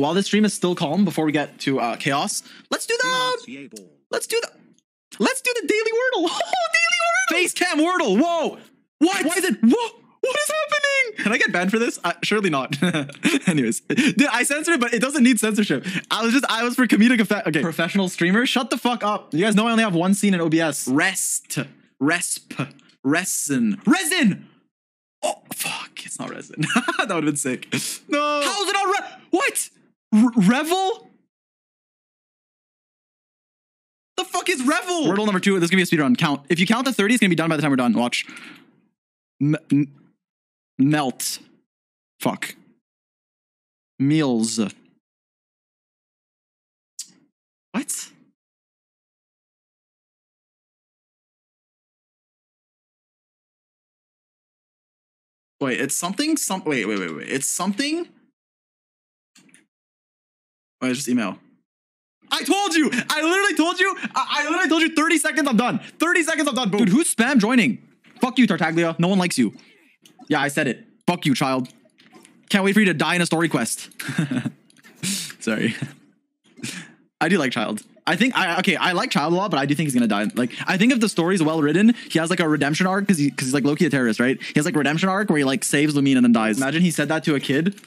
while this stream is still calm before we get to uh, chaos, let's do the let's do the let's do the daily wordle. Oh, daily wordle. Face cam wordle. Whoa. What? Why is it? Whoa. What is happening? Can I get banned for this? Uh, surely not. Anyways, dude, I censored it, but it doesn't need censorship. I was just, I was for comedic effect. Okay, professional streamer, shut the fuck up. You guys know I only have one scene in OBS. Rest, resp, resin, resin. Oh fuck! It's not resin. that would have been sick. No. How's it not re- What? R- Revel? The fuck is Revel? Wordle number two. This is gonna be a speed run. Count. If you count to thirty, it's gonna be done by the time we're done. Watch. M- melt. Fuck. Meals. What? Wait, it's something. Some. Wait, wait, wait, wait. It's something. Oh, just email. I told you. I literally told you. I, I literally told you. Thirty seconds. I'm done. Thirty seconds. I'm done. Boom. Dude, who's spam joining? Fuck you, Tartaglia. No one likes you. Yeah, I said it. Fuck you, Childe. Can't wait for you to die in a story quest. Sorry. I do like Childe. I think I okay. I like Childe a lot, but I do think he's gonna die. Like I think if the story's well written, he has like a redemption arc because he, cause he's like Loki a terrorist, right? He has like redemption arc where he like saves Lumine and then dies. Imagine he said that to a kid.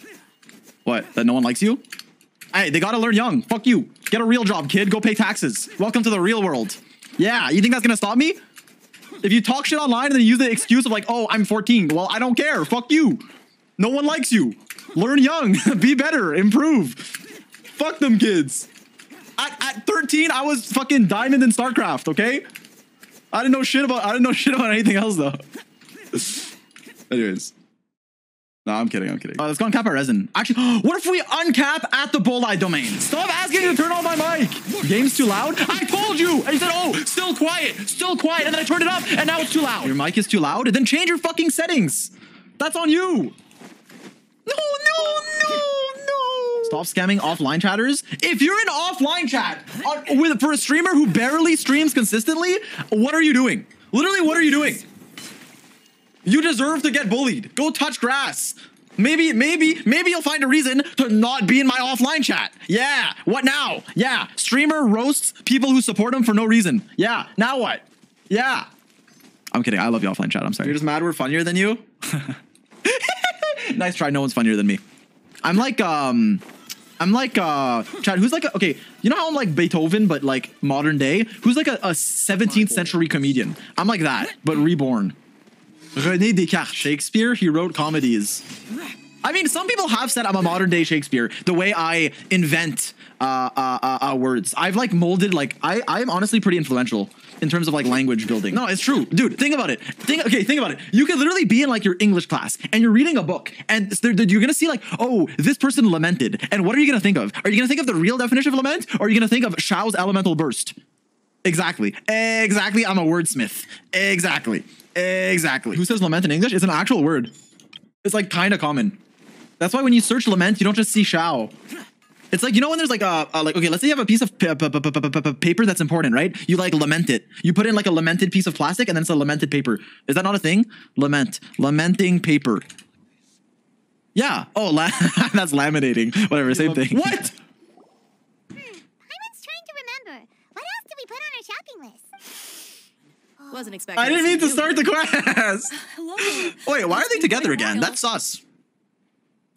What? That no one likes you? Hey, they gotta learn young. Fuck you. Get a real job, kid. Go pay taxes. Welcome to the real world. Yeah, you think that's gonna stop me? If you talk shit online and then use the excuse of like, oh, I'm 14. Well, I don't care. Fuck you. No one likes you. Learn young. Be better. Improve. Fuck them kids. At, at 13, I was fucking diamond in StarCraft, okay? I didn't know shit about I didn't know shit about anything else though. Anyways. No, I'm kidding, I'm kidding. Uh, let's go uncap our resin. Actually, what if we uncap at the Bolide domain? Stop asking to turn on my mic. Game's too loud? I told you! And you said, oh, still quiet, still quiet, and then I turned it up, and now it's too loud. Your mic is too loud? Then change your fucking settings. That's on you. No, no, no, no. Stop scamming offline chatters. If you're in offline chat on, with, for a streamer who barely streams consistently, what are you doing? Literally, what are you doing? You deserve to get bullied. Go touch grass. Maybe, maybe, maybe you'll find a reason to not be in my offline chat. Yeah. What now? Yeah. Streamer roasts people who support him for no reason. Yeah. Now what? Yeah. I'm kidding. I love you offline chat. I'm sorry. You're just mad we're funnier than you? nice try. No one's funnier than me. I'm like, um, I'm like, uh, Chad, who's like, a, okay, you know how I'm like Beethoven, but like modern day? Who's like a, a 17th century comedian? I'm like that, but reborn. René Descartes, Shakespeare, he wrote comedies. I mean, some people have said I'm a modern day Shakespeare, the way I invent uh, uh, uh, uh, words. I've like molded, like, I, I'm honestly pretty influential in terms of like language building. No, it's true. Dude, think about it. Think, okay, think about it. You could literally be in like your English class and you're reading a book and there- you're gonna see like, oh, this person lamented. And what are you gonna think of? Are you gonna think of the real definition of lament or are you gonna think of Xiao's elemental burst? Exactly. Exactly. I'm a wordsmith. Exactly. Exactly. Who says lament in English? It's an actual word. It's like kind of common. That's why when you search lament, you don't just see Xiao. It's like you know when there's like a, a like okay, let's say you have a piece of paper that's important, right? You like lament it. You put in like a lamented piece of plastic, and then it's a lamented paper. Is that not a thing? Lament, lamenting paper. Yeah. Oh, la- that's laminating. Whatever. Same thing. What? Hyman's trying to remember. What else did we put on our shopping list? Wasn't expecting. I didn't see mean to you. start the quest. Hello. Wait, why are they together again? That's sus.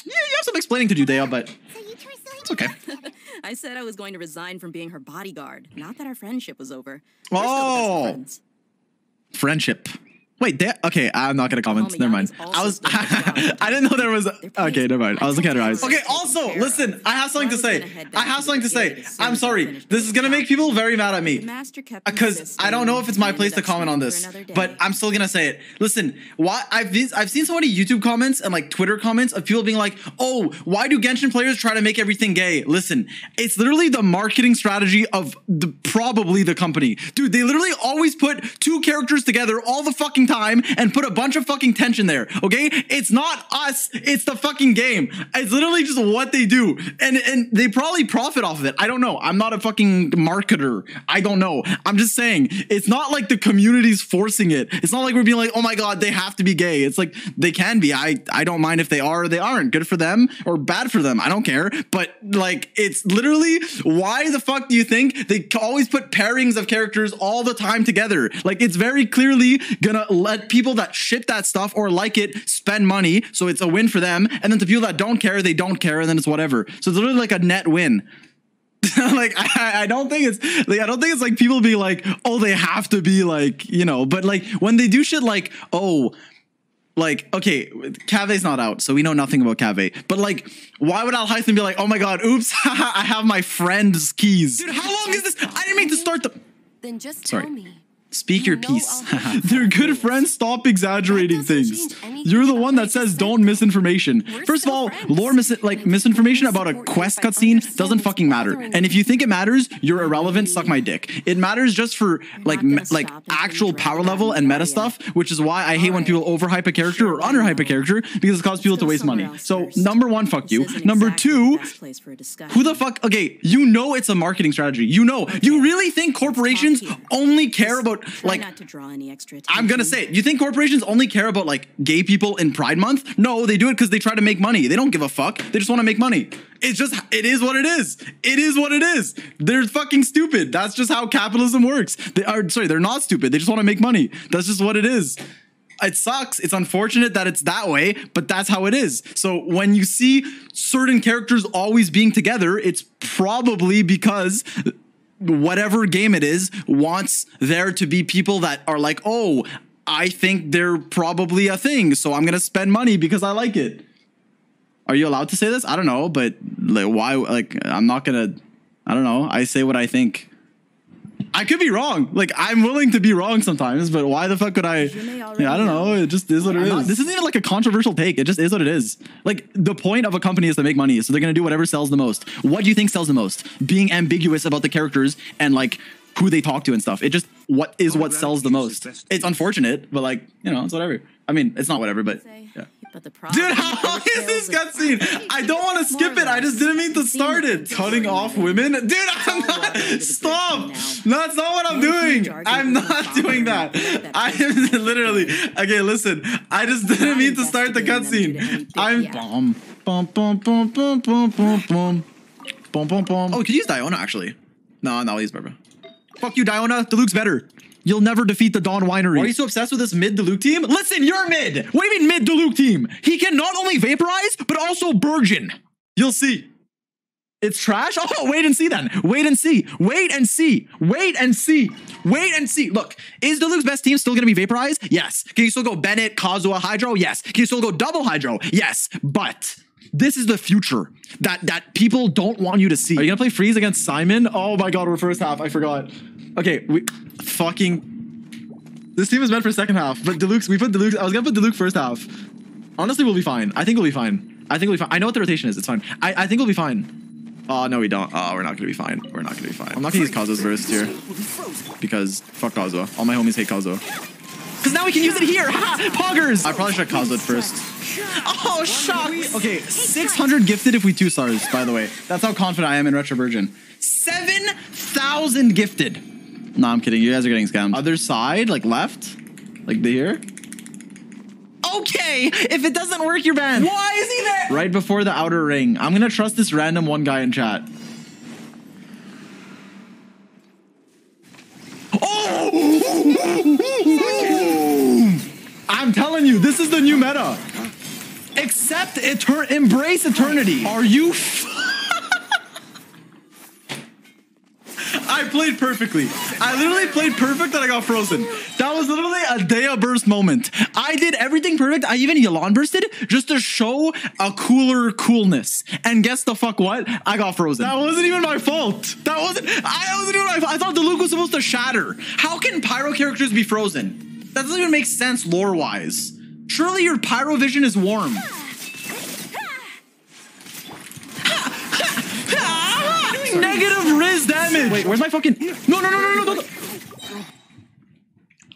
Yeah, you have some explaining to do, Dehya, but So you two are still it's okay. I said I was going to resign from being her bodyguard. Not that our friendship was over. We're still the best Oh. friends. Friendship. Wait, they, okay, I'm not gonna comment. Never mind. I was, I didn't know there was. Okay, never mind. I was looking at her eyes. Okay, also, listen, I have something to So I was say. gonna head down I have something to say. I'm sorry. This is gonna make people very mad at me. Because uh, I don't know if it's my place to comment on this, but I'm still gonna say it. Listen, why I've I've seen so many YouTube comments and like Twitter comments of people being like, "Oh, why do Genshin players try to make everything gay?" Listen, it's literally the marketing strategy of the probably the company, dude. They literally always put two characters together all the fucking fucking time and put a bunch of fucking tension there. Okay, it's not us. It's the fucking game. It's literally just what they do, and and they probably profit off of it. I don't know. I'm not a fucking marketer. I don't know. I'm just saying it's not like the community's forcing it. It's not like we're being like, oh my god, they have to be gay. It's like they can be. I I don't mind if they are or they aren't. Good for them or bad for them. I don't care. But like, it's literally why the fuck do you think they always put pairings of characters all the time together? Like, it's very clearly gonna let people that ship that stuff or like it spend money, so it's a win for them. And then the people that don't care, they don't care, and then it's whatever. So it's literally like a net win. like I, I don't think it's like I don't think it's like people be like, oh, they have to be like, you know, but like when they do shit like, oh, like, okay, Kaveh's not out, so we know nothing about Cave. But like, why would Alhaitham be like, oh my god, oops, I have my friend's keys. Dude, how long is this? I didn't make to start the Then just Sorry. tell me. Speak You your piece. They're good friends. Stop exaggerating things. You're the one that says don't misinformation. First of all, lore mis- like misinformation about a quest cutscene doesn't fucking matter. And if you. think it matters, you're irrelevant. Suck my dick. It matters just for like me- like stop until you actual power level and meta stuff, which is why I hate when people overhype a character or underhype a character because it causes people to waste money. So number one, fuck you. Number two. best place for a discussion. Who the fuck? Okay, you know it's a marketing strategy. You know. You really think corporations only care about try like not to draw any extra I'm gonna say it. You think corporations only care about like gay people in Pride Month? No, they do it because they try to make money. They don't give a fuck. They just want to make money. It's just it is what it is. It is what it is. They're fucking stupid. That's just how capitalism works. They are sorry, they're not stupid. They just want to make money. That's just what it is. It sucks. It's unfortunate that it's that way, but that's how it is. So when you see certain characters always being together, it's probably because whatever game it is wants there to be people that are like, oh, I think they're probably a thing, so I'm gonna spend money because I like it. Are you allowed to say this? I don't know, but like, why? Like, I'm not gonna. I don't know. I say what I think. I could be wrong. Like, I'm willing to be wrong sometimes, but why the fuck could I? Yeah, I don't know. know. It just is what it I'm is. not- This isn't even like a controversial take. It just is what it is. Like, the point of a company is to make money, so they're gonna do whatever sells the most. What do you think sells the most? Being ambiguous about the characters and like who they talk to and stuff. It just what is what sells the most. It's unfortunate, but like you know, it's whatever. I mean, it's not whatever, but yeah. But the problem Dude, with how long is this cutscene? I don't want to skip it. I just didn't mean to start it. It's Cutting off women? Dude, I'm not. water under the bridge Stop. No, that's not what I'm doing. I'm not doing that. that I am literally. Okay, listen. I just didn't mean to start the cutscene. I'm. anything. Bum, bum, bum, bum, bum, bum, bum. Bum, bum, bum. Oh, we could use Diona actually. No, no, I'll use Barbara. Fuck you, Diona. Diluc's better. You'll never defeat the Dawn Winery. Why are you so obsessed with this mid Diluc team? Listen, you're mid. What do you mean mid Diluc team? He can not only vaporize, but also burgeon. You'll see. It's trash? Oh, wait and see then. Wait and see. Wait and see. Wait and see. Wait and see. Look, is Diluc's best team still going to be vaporized? Yes. Can you still go Bennett, Kazuha, Hydro? Yes. Can you still go double Hydro? Yes. But this is the future that that people don't want you to see. Are you gonna play Freeze against Simon? Oh my god, we're first half. I forgot. Okay, we fucking. This team is meant for second half, but Diluc's. We put Diluc's. I was gonna put Diluc's first half. Honestly, we'll be fine. I think we'll be fine. I think we'll be fine. I know what the rotation is. It's fine. I, I think we'll be fine. Oh no, we don't. Oh, we're not gonna be fine. We're not gonna be fine. I'm not gonna use Kazu's burst here because fuck Kazuha. All my homies hate Kazuha. Because now we can use it here. Ha! Poggers. I probably should have Kazuha first. Oh, shock. Okay, 600 gifted if we two stars, by the way. That's how confident I am in Retro Burgeon. 7,000 gifted. No, I'm kidding. You guys are getting scammed. Other side, like left? Like the here? Okay, if it doesn't work, you're banned. Why is he there? Right before the outer ring. I'm gonna trust this random one guy in chat. Oh! I'm telling you, this is the new meta. Accept etern- embrace eternity. Are you? F- I played perfectly. I literally played perfect and I got frozen. That was literally a Dehya burst moment. I did everything perfect. I even Yelan bursted just to show a cooler coolness. And guess the fuck what? I got frozen. That wasn't even my fault. That wasn't. I wasn't even my fault. I thought Diluc was supposed to shatter. How can pyro characters be frozen? That doesn't even make sense lore wise. Surely your pyro vision is warm. Negative Riz damage. Wait, where's my fucking? No, no, no, no, no, no. no.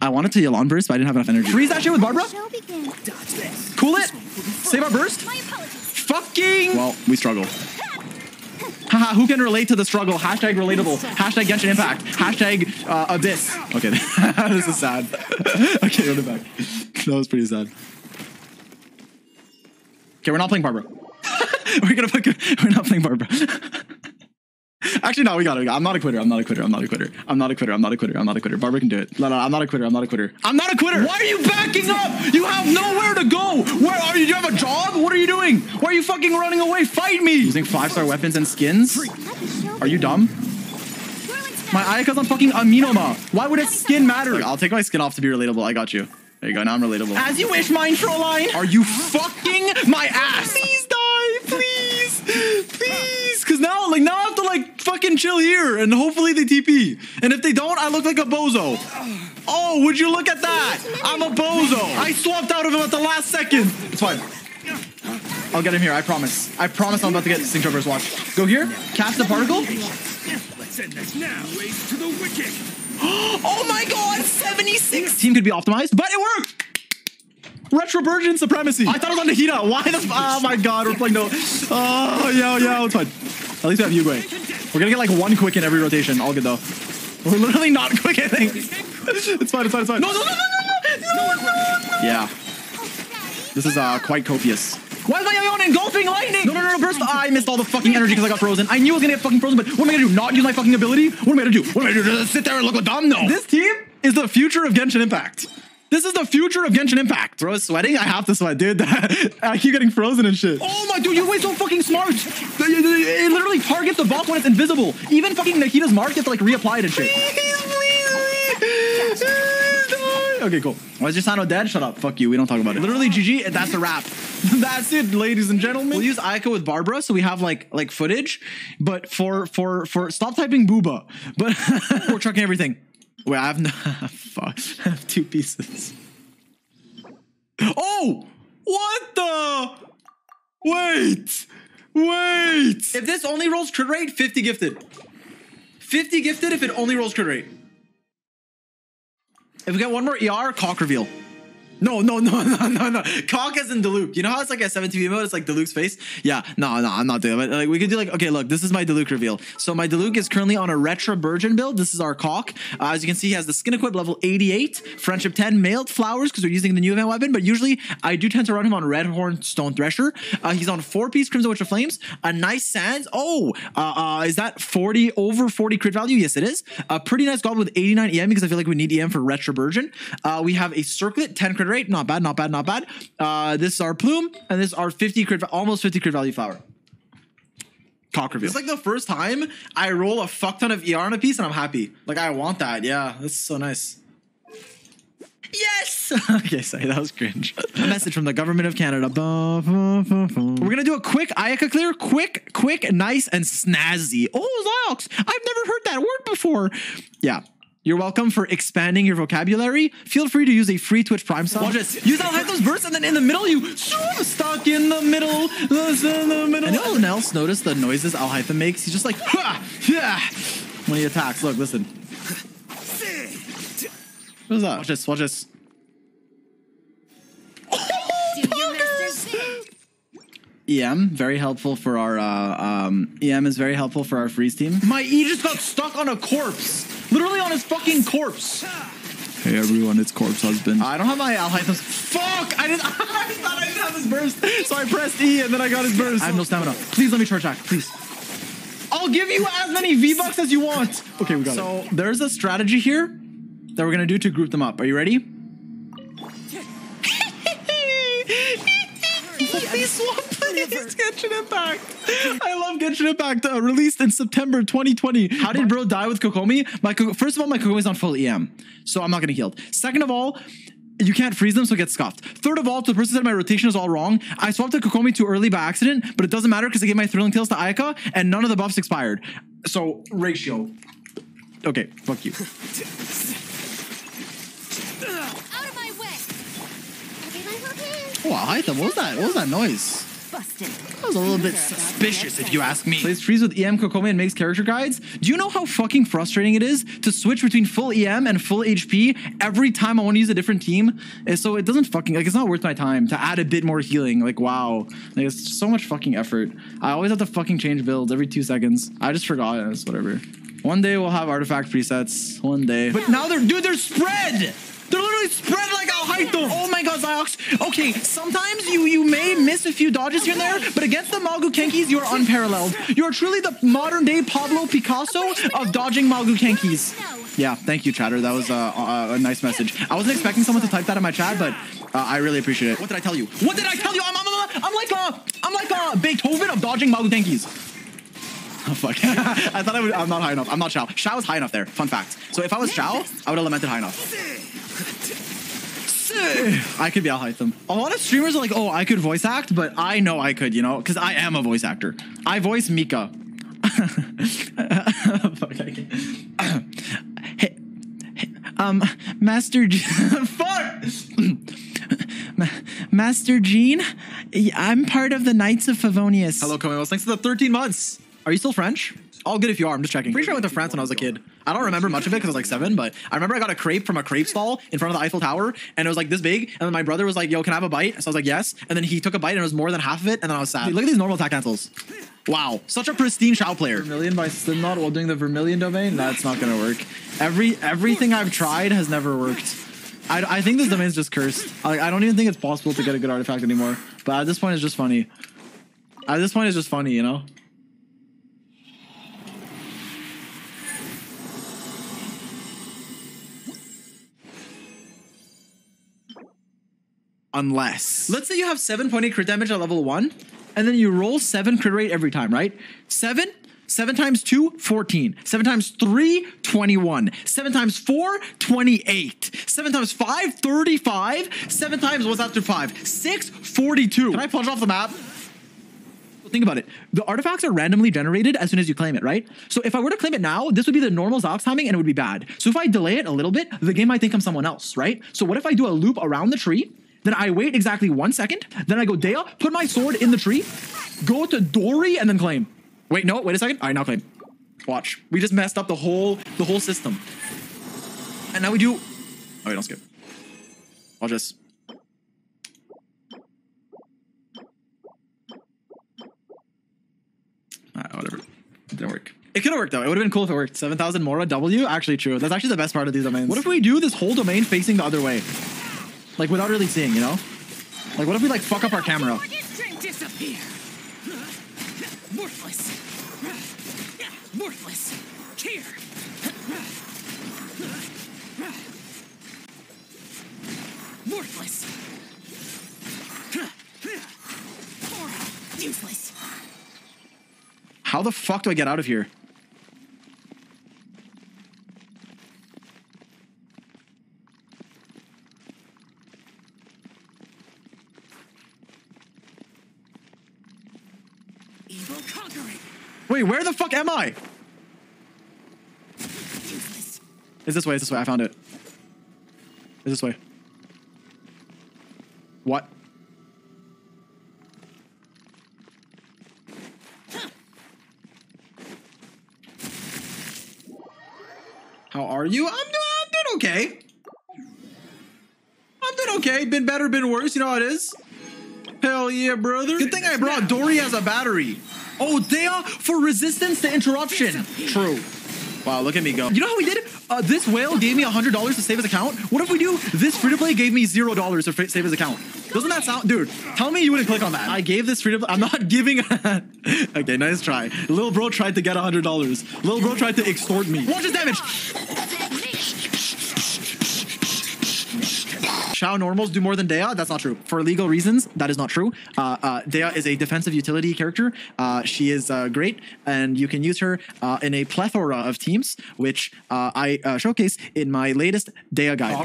I wanted to Yelan burst, but I didn't have enough energy. Freeze that shit with Barbara. Show begins. Dodge this. Cool it. Save our burst. Fucking. Well, we struggle. Haha, who can relate to the struggle? Hashtag relatable. Hashtag Genshin Impact. Hashtag uh, Abyss. Okay, this is sad. okay, run it back. That was pretty sad. Okay, we're not playing Barbara. we're gonna put, we're not playing Barbara. Actually, no, we got it. I'm not a quitter. I'm not a quitter. I'm not a quitter. I'm not a quitter. I'm not a quitter. I'm not a quitter. Barbara can do it. No, no, I'm not a quitter. I'm not a quitter. I'm not a quitter. Why are you backing up? You have nowhere to go. Where are you? Do you have a job? What are you doing? Why are you fucking running away? Fight me. Using five star weapons and skins. Let the show Are you dumb? My Ayaka's on fucking Amenoma. Why would a skin matter? Look, I'll take my skin off to be relatable. I got you. There you go. Now I'm relatable. As you wish, mine Trollline. Are you fucking my ass? Please die, please, please. Cause now, like, now I have to like fucking chill here, and hopefully they TP. And if they don't, I look like a bozo. Oh, would you look at that? I'm a bozo. I swapped out of him at the last second. It's fine. I'll get him here. I promise. I promise I'm about to get Sync Traverse. Watch. Go here. Cast the particle. This now. To the. Oh my god, 76! Team could be optimized, but it worked! Retro Burgeon Supremacy. I thought it was on Nahida. Why the f- Oh my god, we're playing no. Oh, yeah, yeah, it's fine. At least we have Yugwe. We're gonna get like one quick in every rotation. All good though. We're literally not quick hitting. It's fine, it's fine, it's fine. No, no, no, no, no, no, no, no. Yeah. This is uh quite copious. Why is my Ion engulfing lightning? No, no, no, no, burst. I missed all the fucking energy because I got frozen. I knew I was gonna get fucking frozen, but what am I gonna do? Not use my fucking ability? What am I gonna do? What am I gonna do? Just sit there and look dumb? No. This team is the future of Genshin Impact. This is the future of Genshin Impact. Bro, sweating? I have to sweat, dude. I keep getting frozen and shit. Oh my dude, you're way so fucking smart. It literally targets the boss when it's invisible. Even fucking Nahida's mark gets like reapplied and shit. Okay, cool. Why is Gisano dead? Shut up. Fuck you. We don't talk about it. Literally, GG. That's a wrap. that's it, ladies and gentlemen. We'll use Ayaka with Barbara, so we have like like footage. But for for for stop typing booba. But we're trucking everything. Wait, I have no. Fuck. I have two pieces. Oh! What the? Wait! Wait! If this only rolls crit rate, 50 gifted. 50 gifted if it only rolls crit rate. If we get one more ER, cock reveal. No, no, no, no, no, no. Cock as in Diluc. You know how it's like a 17 mode? It's like Diluc's face? Yeah, no, no, I'm not doing it. Like, we could do like, okay, look, this is my Diluc reveal. So my Diluc is currently on a Retro Burgeon build. This is our cock. Uh, as you can see, he has the skin equip level 88, friendship 10, mailed flowers because we're using the new event weapon. But usually I do tend to run him on Red Horn Stone Thresher. Uh, he's on four piece Crimson Witch of Flames, a nice Sands. Oh, uh, uh, is that 40 over 40 crit value? Yes, it is. A pretty nice goblin with 89 EM because I feel like we need EM for Retro Burgeon. Uh, we have a circlet, 10 crit rate. Not bad, not bad, not bad. Uh, this is our plume, and this is our 50 crit, almost 50 crit value flower. Cock reveal. It's like the first time I roll a fuck ton of ER on a piece and I'm happy. Like I want that. Yeah, that's so nice. Yes! okay, sorry, that was cringe. a message from the government of Canada. We're gonna do a quick Ayaka clear. Quick, quick, nice, and snazzy. Oh, Ziox! I've never heard that word before. Yeah. You're welcome for expanding your vocabulary. Feel free to use a free Twitch Prime sub. Watch this. Use Alhaitham's burst, and then in the middle, you stuck in the middle. In the middle. Anyone else notice the noises Alhaitham makes? He's just like, ha, yeah, when he attacks. Look, listen. What is that? Watch this. Watch this. Do your master's thing. EM, very helpful for our uh, um, EM is very helpful for our freeze team. My E just got stuck on a corpse, literally on his fucking corpse. Hey everyone, it's corpse husband. I don't have my Alhaitham's. Fuck! I didn't. I thought I didn't have his burst, so I pressed E and then I got his burst. I have no stamina. Please let me charge back, please. I'll give you as many V bucks as you want. Okay, we got so, it. So there's a strategy here that we're gonna do to group them up. Are you ready? Please swap, please. Genshin Impact. I love Genshin Impact. Uh, released in September 2020. How did bro die with Kokomi? My first of all, my Kokomi's on full EM, so I'm not gonna heal. Second of all. You can't freeze them, so get scuffed. Third of all, to the person said my rotation is all wrong. I swapped to Kokomi too early by accident, but it doesn't matter because I gave my Thrilling Tales to Ayaka, and none of the buffs expired. So ratio. Okay, fuck you. Out of my way. Okay, my okay. Oh, Haitham, what was that? What was that noise? Busted. That was a little bit suspicious, if you ask me. Plays trees with EM Kokomi and makes character guides. Do you know how fucking frustrating it is to switch between full EM and full HP every time I want to use a different team? And so it doesn't fucking like it's not worth my time to add a bit more healing. Like wow, like it's so much fucking effort. I always have to fucking change builds every two seconds. I just forgot. It's whatever. One day we'll have artifact presets. One day. But now they're dude, they're spread. They're literally spread like a though. Oh my god, Zy0x. Okay, sometimes you you may miss a few dodges here and there, but against the Maguu Kenkis, you are unparalleled. You are truly the modern day Pablo Picasso of dodging Maguu Kenkis. Yeah, thank you, chatter. That was uh, a, a nice message. I wasn't expecting someone to type that in my chat, but uh, I really appreciate it. What did I tell you? What did I tell you? I'm, I'm, I'm, I'm like a I'm like a Beethoven of dodging Maguu Kenkis. Oh fuck! I thought I would. I'm not high enough. I'm not Xiao. Xiao is high enough there. Fun fact. So if I was Xiao, I would have lamented high enough. I could be Alhaitham. A lot of streamers are like, "Oh, I could voice act," but I know I could, you know, because I am a voice actor. I voice Mika. Fuck. Hey, hey, um, Master, G- fuck. Master Jean, I'm part of the Knights of Favonius. Hello, Camille. Thanks for the 13 months. Are you still French? All good if you are. I'm just checking. Pretty sure I went to France when I was a kid. I don't remember much of it because I was like seven, but I remember I got a crepe from a crepe stall in front of the Eiffel Tower, and it was like this big. And then my brother was like, "Yo, can I have a bite?" So I was like, "Yes." And then he took a bite, and it was more than half of it, and then I was sad. Dude, look at these normal attack cancels. Wow, such a pristine Xiao player. Vermilion by Slipknot while doing the Vermilion domain. That's not gonna work. Every everything I've tried has never worked. I, I think this domain's just cursed. I, I don't even think it's possible to get a good artifact anymore. But at this point, it's just funny. At this point, it's just funny, you know. Unless. Let's say you have 7.8 crit damage at level 1, and then you roll 7 crit rate every time, right? 7, 7 times 2, 14. 7 times 3, 21. 7 times 4, 28. 7 times 5, 35. 7 times, what's after 5? 6, 42. Can I punch off the map? Think about it. The artifacts are randomly generated as soon as you claim it, right? So if I were to claim it now, this would be the normal Zox timing and it would be bad. So if I delay it a little bit, the game might think I'm someone else, right? So what if I do a loop around the tree? Then I wait exactly one second. Then I go Dehya, put my sword in the tree, go to Dori, and then claim. Wait, no, wait a second. All right, now claim. Watch. We just messed up the whole the whole system. And now we do. Oh, wait, don't skip. Watch this. Ah, whatever. It didn't work. It could have worked though. It would have been cool if it worked. 7,000 Mora W? Actually true. That's actually the best part of these domains. What if we do this whole domain facing the other way? Like without really seeing, you know? Like what if we like fuck up our camera? Worthless. Worthless. Here. Worthless. Useless. How the fuck do I get out of here? Evil conquering. Wait, where the fuck am I? Useless. It's this way, it's this way. I found it. It's this way. What? How are you? I'm doing, I'm doing okay. I'm doing okay. Been better, been worse. You know how it is. Hell yeah, brother. Good thing I brought Dori as a battery. Oh, they are for resistance to interruption. True. Wow, look at me go. You know how we did it? Uh, this whale gave me $100 to save his account. What if we do this free to play gave me $0 to save his account? Doesn't that sound, dude? Tell me you wouldn't click on that. I gave this free to play. I'm not giving. okay, nice try. Little bro tried to get $100. Little bro tried to extort me. Watch his damage. Xiao normals do more than Dehya. That's not true. For legal reasons, that is not true. Uh, uh, Dehya is a defensive utility character. Uh, she is uh, great, and you can use her uh, in a plethora of teams, which uh, I uh, showcase in my latest Dehya guide.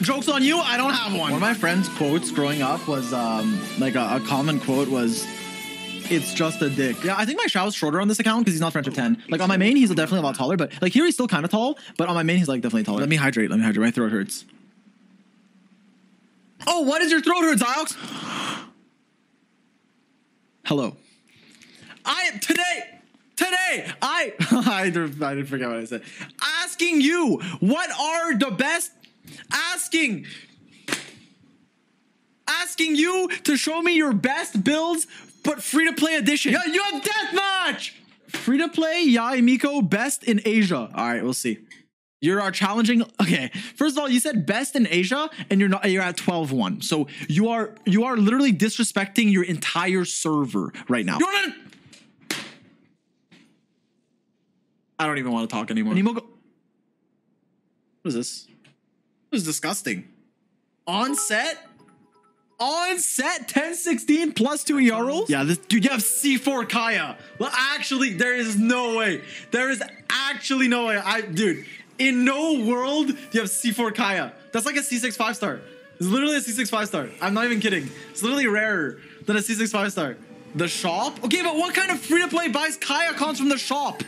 Joke's on you, I don't have one. One of my friend's quotes growing up was um, like a, a common quote was, it's just a dick. Yeah, I think my Xiao's shorter on this account because he's not friendship 10. Like on my main, he's definitely a lot taller, but like here he's still kind of tall, but on my main, he's like definitely taller. Let me hydrate, let me hydrate. My throat hurts. Oh, what is your throat hurt, Zy0x? Hello. I today, today, I I didn't, I didn't forget what I said. Asking you, what are the best? Asking, asking you to show me your best builds, but free to play edition. Yeah, you have deathmatch. Free to play, Yae Miko, best in Asia. All right, we'll see. You're our challenging. Okay, first of all, you said best in Asia, and you're not. You're at 12-1. So you are you are literally disrespecting your entire server right now. You wanna- I don't even want to talk anymore. Animo, what is this? This is disgusting. On set. On set 1016 plus two Yarls? Yeah, this dude, you have C4 Kaeya. Well, actually, there is no way. There is actually no way. I dude, in no world do you have C4 Kaeya. That's like a C6 5 star. It's literally a C6 5 star. I'm not even kidding. It's literally rarer than a C6 5 star. The shop? Okay, but what kind of free-to-play buys Kaeya cons from the shop?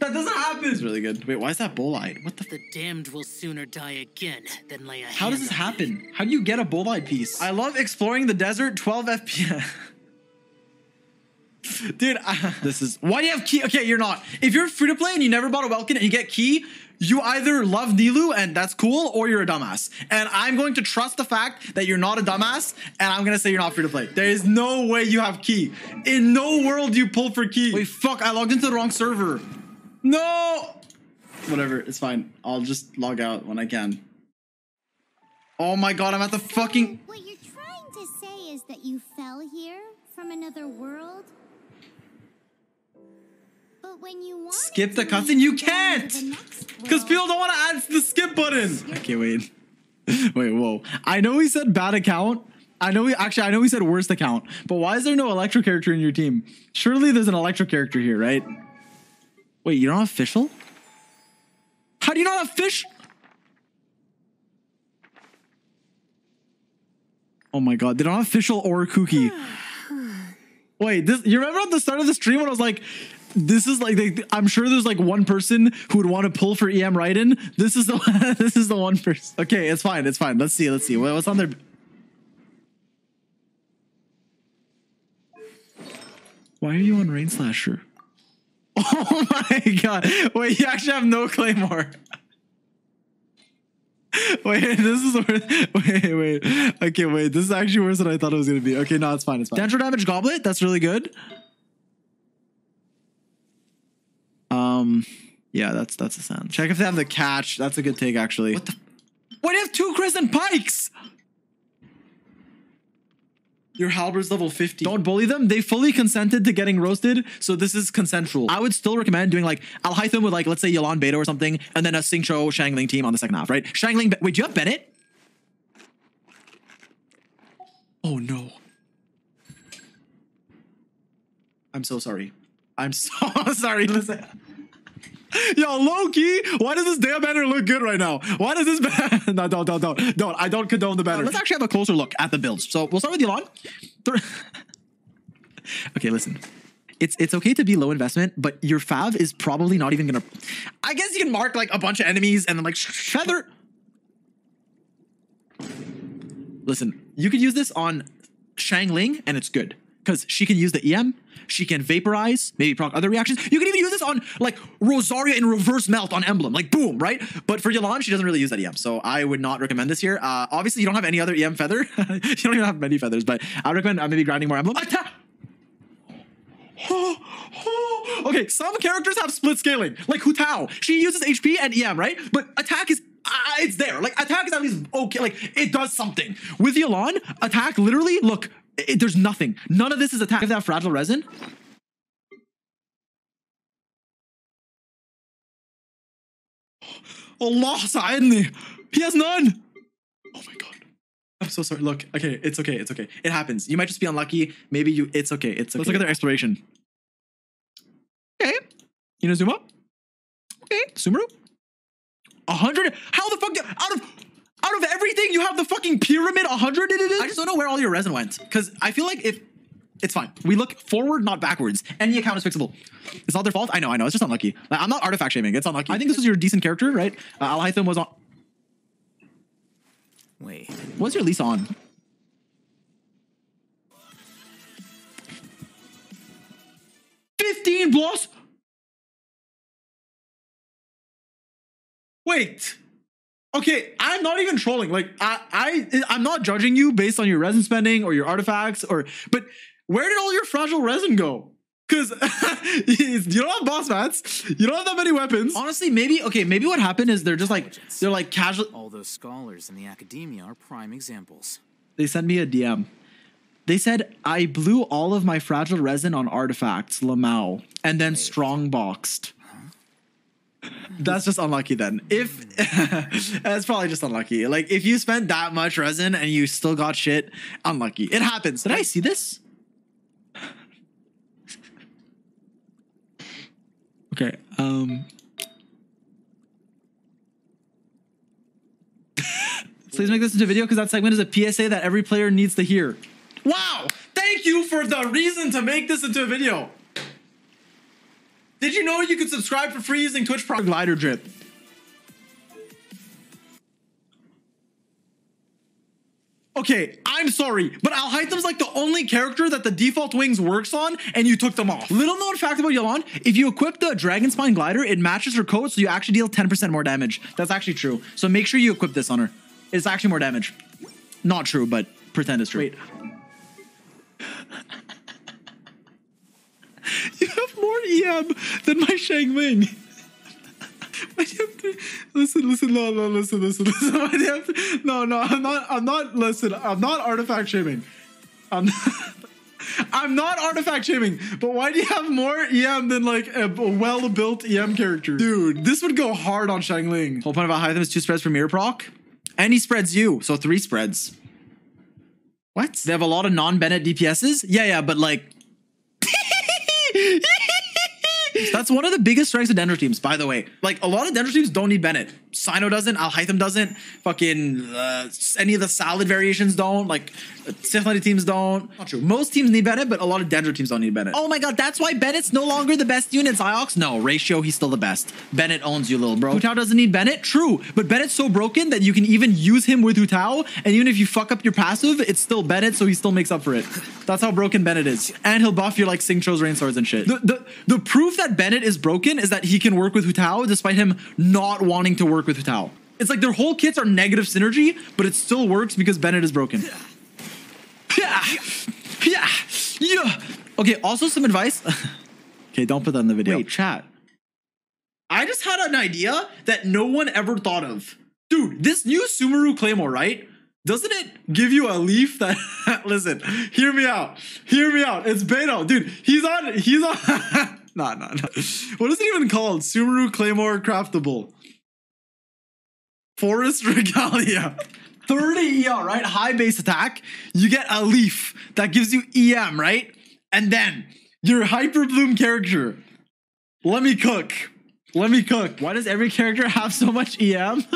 That doesn't happen. It's really good. Wait, why is that bolide? What the The damned will sooner die again than lay a How does this happen? How do you get a bolide piece? I love exploring the desert, 12 FPS. Dude, I- this is why do you have key? Okay, you're not. If you're free to play and you never bought a Welkin and you get key, you either love Nilou and that's cool, or you're a dumbass. And I'm going to trust the fact that you're not a dumbass, and I'm gonna say you're not free to play. There is no way you have key. In no world do you pull for key. Wait, fuck! I logged into the wrong server. No. Whatever, it's fine. I'll just log out when I can. Oh my god, I'm at the fucking. What you're trying to say is that you fell here from another world? Skip the cutscene? You can't! Because people don't want to add the skip button. Okay, wait. Wait, whoa. I know he said bad account. I know he actually I know he said worst account, but why is there no electro character in your team? Surely there's an electro character here, right? Wait, you don't have official? How do you not have fish? Oh my god, they don't have official or Kuki. Wait, this you remember at the start of the stream when I was like, this is like they, I'm sure there's like one person who would want to pull for EM Raiden. This is the this is the one person. Okay, it's fine, it's fine. Let's see, let's see. What- What's on their Why are you on Rain Slasher? Oh my god. Wait, you actually have no claymore. Wait, this is worse. Wait, wait. Okay, wait. This is actually worse than I thought it was gonna be. Okay, no, it's fine. It's fine. Dendro damage goblet. That's really good. Um, yeah, that's that's a sound. Check if they have the catch. That's a good take, actually. What the? Why do you have two crescent pikes? Your halberd's level 50. Don't bully them. They fully consented to getting roasted, so this is consensual. I would still recommend doing like Al Haitham with like, let's say Yelan Beta or something, and then a Xingqiu Xiangling team on the second half, right? Xiangling, wait, do you have Bennett? Oh no. I'm so sorry. I'm so sorry. Listen. Yo, Loki, why does this damn banner look good right now? Why does this banner? no, don't, don't, don't, don't. I don't condone the banner. Uh, let's actually have a closer look at the builds. So we'll start with Yelan. Okay, listen. It's it's okay to be low investment, but your fav is probably not even gonna. I guess you can mark like a bunch of enemies and then like feather. Listen, you could use this on Xiangling and it's good because she can use the EM. She can vaporize, maybe proc other reactions. You can even use this on like Rosaria in reverse melt on Emblem, like boom, right? But for Yelan, she doesn't really use that EM, so I would not recommend this here. Uh, obviously, you don't have any other EM feather. you don't even have many feathers, but I recommend uh, maybe grinding more Emblem. Attack! okay, some characters have split scaling, like Hu Tao. She uses HP and EM, right? But attack is uh, it's there. Like attack is at least okay. Like it does something. With Yelan, attack literally look. It, there's nothing. None of this is attack. If that fragile resin. Allah ساعدني. He has none. Oh my god. I'm so sorry. Look, okay, it's okay, it's okay. It happens. You might just be unlucky. Maybe you. It's okay. It's okay. Let's look at their exploration. Okay, Inazuma. Okay, Sumeru. A hundred. How the fuck? do- Out of out of everything, you have the fucking pyramid. A hundred. It is. I just don't know where all your resin went. Because I feel like if it's fine, we look forward, not backwards. Any account is fixable. It's not their fault. I know. I know. It's just unlucky. Like, I'm not artifact shaming. It's unlucky. I think this was your decent character, right? Uh, Al Haitham was on. Wait. What's your lease on? 15 plus. Wait. Okay, I'm not even trolling. Like I, I, I'm not judging you based on your resin spending or your artifacts or. But where did all your fragile resin go? Because you don't have boss mats, you don't have that many weapons. Honestly, maybe okay, maybe what happened is they're just like they're like casual. All those scholars in the academia are prime examples. They sent me a DM. They said I blew all of my fragile resin on artifacts, Lamau, and then strong boxed. That's just unlucky then. If that's probably just unlucky. Like if you spent that much resin and you still got shit, unlucky. It happens. Did I see this? Okay. Um Please make this into a video because that segment is a PSA that every player needs to hear. Wow! Thank you for the reason to make this into a video. Did you know you could subscribe for free using Twitch Prime Glider Drip? Okay, I'm sorry, but Alhaitham's like the only character that the default wings works on, and you took them off. Little known fact about Yelan, if you equip the Dragon Spine Glider, it matches her code, so you actually deal 10% more damage. That's actually true. So make sure you equip this on her. It's actually more damage. Not true, but pretend it's true. Wait. you have more EM than my Xiangling. Why do you have to- Listen, listen, no, no, listen, listen, listen. Why do you have to- no, no, I'm not, I'm not, listen, I'm not artifact shaming. I'm not, I'm not artifact shaming, but why do you have more EM than like a, well built EM character? Dude, this would go hard on Xiangling. Whole point about Haitham is two spreads for mirror proc, and he spreads you, so three spreads. What? They have a lot of non Bennett DPSs? Yeah, yeah, but like. That's one of the biggest strengths of Dendro teams, by the way. Like a lot of Dendro teams don't need Bennett. Cyno doesn't. Alhaitham doesn't. Fucking uh, any of the Salad variations don't. Like Lady teams don't. Not true. Most teams need Bennett, but a lot of Dendro teams don't need Bennett. Oh my god, that's why Bennett's no longer the best unit. Zy0x? No, ratio, he's still the best. Bennett owns you, little bro. Hu Tao doesn't need Bennett? True, but Bennett's so broken that you can even use him with Hu Tao, and even if you fuck up your passive, it's still Bennett, so he still makes up for it. That's how broken Bennett is. And he'll buff your like Xingqiu's Rain Swords and shit. The, the, the proof that Bennett is broken is that he can work with Hu Tao despite him not wanting to work with Hu Tao. It's like their whole kits are negative synergy, but it still works because Bennett is broken. Yeah. Yeah. Yeah. Okay, also some advice. okay, don't put that in the video. Wait, chat. I just had an idea that no one ever thought of. Dude, this new Sumeru Claymore, right? Doesn't it give you a leaf that listen, hear me out. Hear me out. It's Beto. Dude, he's on he's on Nah, nah, nah. What is it even called? Sumeru Claymore Craftable. Forest Regalia. 30 ER, right? High base attack. You get a leaf that gives you EM, right? And then your Hyper Bloom character. Let me cook. Let me cook. Why does every character have so much EM?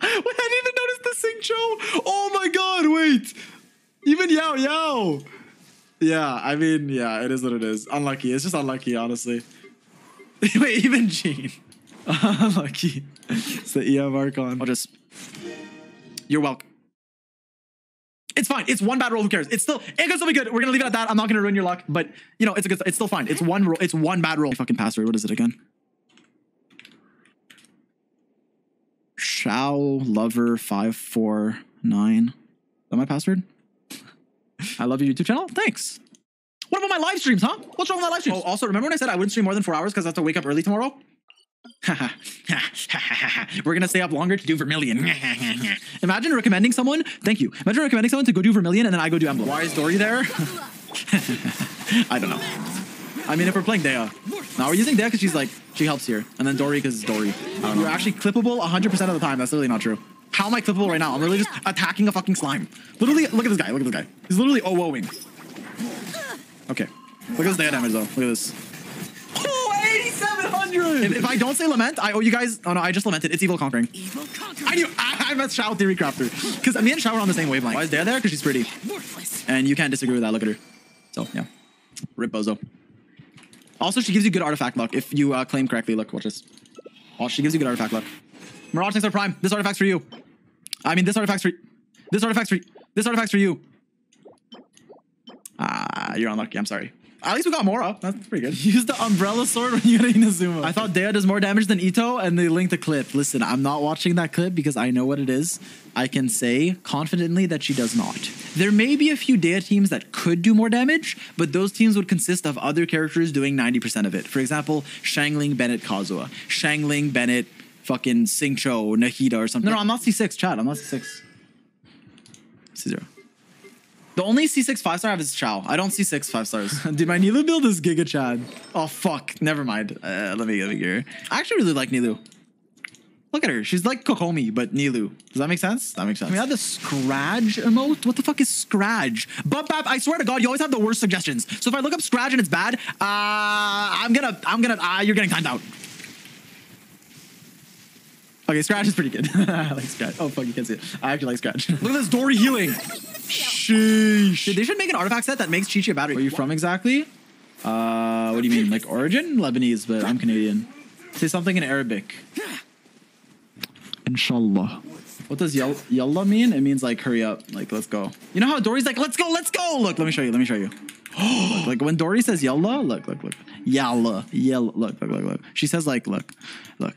I didn't even notice the Sing. Oh my god, wait. Even Yao Yao. Yeah, I mean, yeah, it is what it is. Unlucky. It's just unlucky, honestly. wait, even Jean. unlucky. It's the EM Archon. I'll just. You're welcome. It's fine. It's one bad roll. Who cares? It's still it can still be good. We're gonna leave it at that. I'm not gonna ruin your luck, but you know it's a good. It's still fine. It's one roll. It's one bad roll. Fucking password. What is it again? Xiao lover five four nine. Is that my password? I love your YouTube channel. Thanks. What about my live streams, huh? What's wrong with my live streams? Oh, also remember when I said I wouldn't stream more than four hours because I have to wake up early tomorrow? We're gonna stay up longer to do Vermilion. Imagine recommending someone. Thank you. Imagine recommending someone to go do Vermilion and then I go do Emblem. Why is Dori there? I don't know. I mean, if we're playing Dehya, now we're using Dehya because she's like she helps here, and then Dori because it's Dori. I don't know. You're actually clippable 100% of the time. That's literally not true. How am I clippable right now? I'm literally just attacking a fucking slime. Literally, look at this guy. Look at this guy. He's literally OOing. Okay. Look at this Dehya damage though. Look at this. Oh, 8,700! If, if I don't say lament, I owe you guys. Oh no, I just lamented. It's evil conquering. Evil conqueror. I knew. I, I meant Xiao Theory Crafter. Because me and Xiao are on the same wavelength. Why is Dehya there? Because she's pretty. Worthless. And you can't disagree with that. Look at her. So, yeah. Rip Bozo. Also, she gives you good artifact luck if you uh, claim correctly. Look, watch this. Oh, she gives you good artifact luck. Mirage next Prime. This artifact's for you. I mean, this artifact's for This artifact's for This artifact's for you. Ah, you're unlucky. I'm sorry. At least we got Mora. That's pretty good. Use the umbrella sword when you get Inazuma. I thought Dehya does more damage than Itto, and they linked the clip. Listen, I'm not watching that clip because I know what it is. I can say confidently that she does not. There may be a few Dehya teams that could do more damage, but those teams would consist of other characters doing 90% of it. For example, Xiangling, Bennett, Kazuha. Xiangling, Bennett, fucking Xingqiu, Nahida, or something. No, no, I'm not C6, Chad. I'm not C6. C0. The only C6 five star I have is Chow. I don't see six five stars. Dude, my Nilou build is Giga Chad. Oh fuck, never mind. Uh, let me let me get her. I actually really like Nilou. Look at her. She's like Kokomi, but Nilou. Does that make sense? That makes sense. We have the Scratch emote. What the fuck is Scratch? Bump Bap, I swear to God, you always have the worst suggestions. So if I look up Scratch and it's bad, uh, I'm gonna, I'm gonna, uh, you're getting timed out. Okay, Scratch is pretty good. I like Scratch. Oh fuck, you can't see it. I actually like Scratch. Look at this Dori healing. Sheesh. Dude, they should make an artifact set that makes Qiqi a battery. Where are you from exactly? Uh, what do you mean? Like origin? Lebanese, but I'm Canadian. Say something in Arabic. Inshallah. What does yalla mean? It means like hurry up, like let's go. You know how Dori's like, let's go, let's go. Look, let me show you. Let me show you. look, like when Dory says yalla, look, look, look. Yalla, yalla. Look, look, look, look. She says like, look, look.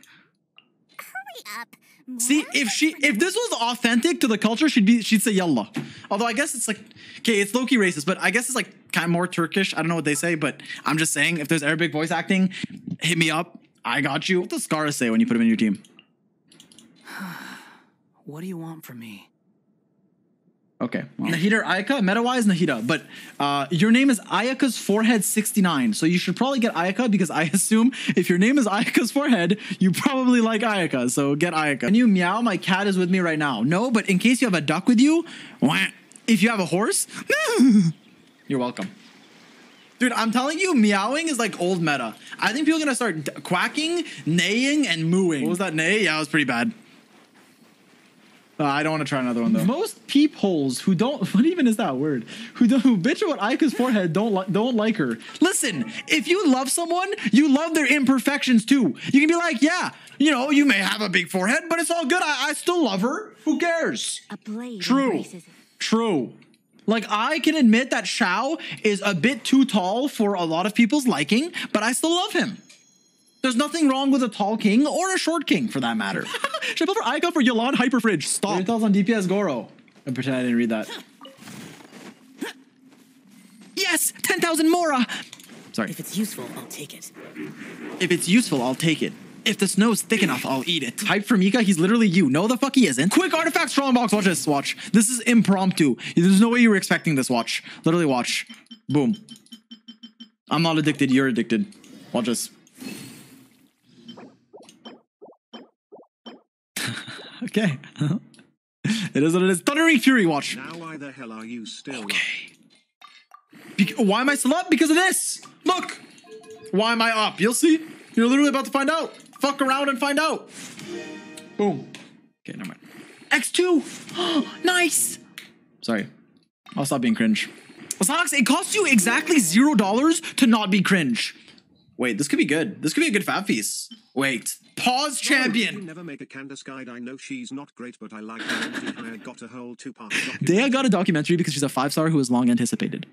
Hurry up. See, if she if this was authentic to the culture, she'd be she'd say yalla. Although I guess it's like okay, it's low-key racist, but I guess it's like kind of more Turkish. I don't know what they say, but I'm just saying if there's Arabic voice acting, hit me up. I got you. What does Scara say when you put him in your team? What do you want from me? Okay. Well. Nahida or Ayaka? Meta-wise, Nahida. But uh, your name is Ayaka's Forehead 69. So you should probably get Ayaka because I assume if your name is Ayaka's Forehead, you probably like Ayaka. So get Ayaka. Can you meow? My cat is with me right now. No, but in case you have a duck with you, if you have a horse, you're welcome. Dude, I'm telling you, meowing is like old meta. I think people are gonna start d- quacking, neighing, and mooing. What was that neigh? Yeah, it was pretty bad. Uh, I don't want to try another one though. Most peepholes who don't what even is that word? Who don't who bitch about Ayaka's forehead don't li- don't like her. Listen, if you love someone, you love their imperfections too. You can be like, yeah, you know, you may have a big forehead, but it's all good. I, I still love her. Who cares? A blade True. True. Like I can admit that Xiao is a bit too tall for a lot of people's liking, but I still love him. There's nothing wrong with a tall king or a short king for that matter. Should I vote for Ayaka for Yolan Hyperfridge? Stop. Your thoughts on DPS Goro? I pretend I didn't read that. Yes, 10,000 Mora. Sorry. If it's useful, I'll take it. If it's useful, I'll take it. If the snow's thick enough, I'll eat it. Hype for Mika, he's literally you. No, the fuck he isn't. Quick artifact strongbox. Watch this. Watch. This is impromptu. There's no way you were expecting this. Watch. Literally, watch. Boom. I'm not addicted. You're addicted. Watch this. okay. it is what it is. Thundering Fury. Watch. Now why the hell are you still Okay. Bec- why am I still up? Because of this. Look. Why am I up? You'll see. You're literally about to find out. Fuck around and find out. Boom. Okay, never mind. X2. nice. Sorry. I'll stop being cringe. Socks, it costs you exactly zero dollars to not be cringe. Wait, this could be good. This could be a good fab piece. Wait. Pause champion. never make a Candace guide. I know she's not great, but I like her. Got a whole two-part Dehya got a documentary because she's a five star who was long anticipated.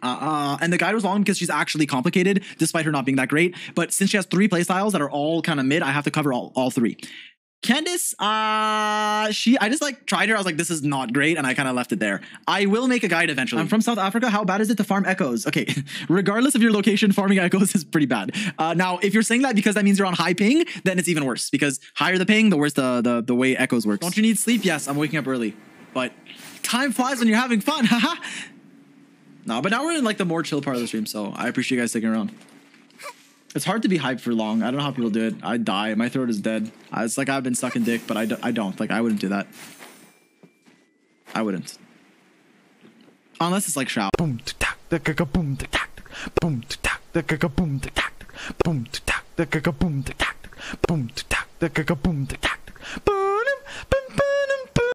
Uh, uh, and the guide was long because she's actually complicated, despite her not being that great. But since she has three playstyles that are all kind of mid, I have to cover all, all three. Candace, uh, she, I just like tried her. I was like, this is not great, and I kind of left it there. I will make a guide eventually. I'm from South Africa. How bad is it to farm echoes? Okay, regardless of your location, farming echoes is pretty bad. Uh, now, if you're saying that because that means you're on high ping, then it's even worse because higher the ping, the worse the the, the way echoes works. Don't you need sleep? Yes, I'm waking up early, but time flies when you're having fun. Haha. No, but now we're in like the more chill part of the stream, so I appreciate you guys sticking around. It's hard to be hyped for long. I don't know how people do it. I die. My throat is dead. Uh, It's like I've been sucking dick, but I, do, I don't. Like, I wouldn't do that. I wouldn't. Unless it's like Xiao. boom tack the boom tack boom tack the boom tack boom tack the boom tack boom tack the boom tack